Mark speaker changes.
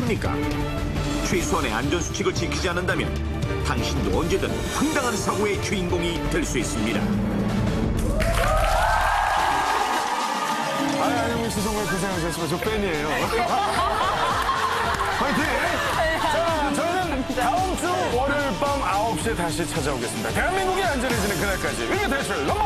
Speaker 1: 것입니까? 최소한의 안전수칙을 지키지 않는다면 당신도 언제든 황당한 사고의 주인공이 될 수 있습니다.
Speaker 2: 아니, 안영민 씨 정말 고생하셨습니다. 저 팬이에요. 화이팅! 자, 저는 다음 주 월요일 밤 9시에 다시 찾아오겠습니다. 대한민국이 안전해지는 그날까지 위기 대출 넘버